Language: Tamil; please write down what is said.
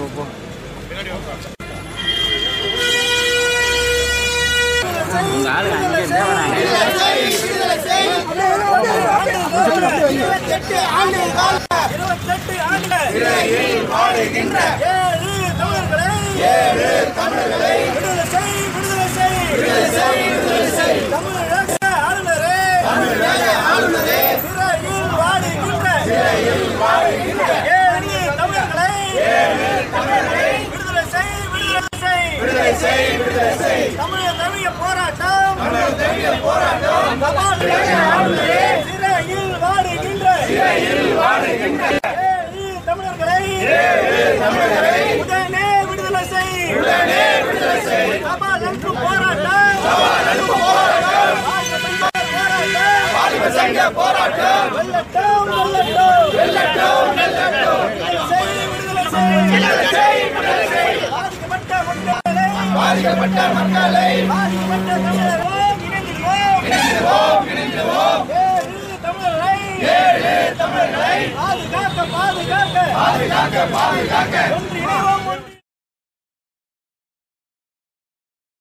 போ போ இருபத்தெட்டு ஆண்டு இருபத்தெட்டு ஆண்டு விடுதலை செய் விடுதலை செய் தமிழக தமிழ போராட்டம் தமிழக தமிழ போராட்டம் ஆளுநரே சிறையில் வாடுகின்ற சிறையில் வாடுகின்ற தமிழர்களை தமிழர்களை உடனே விடுதலை செய் உடனே விடுதலை செய் போராட்டம் போராட்டம் வாலிப சங்க போராட்டம் விடுதலை செய் விடுதலை செய் விடுதலை செய் பாதிக்கப்பட்ட மக்களை பாதிக்கப்பட்ட மக்களை இணைந்திடுவோம் இணைந்திடுவோம் ஏழு தமிழரை ஏழு தமிழரை பாதுகாக்க பாதுகாக்க. பாதுகாக்க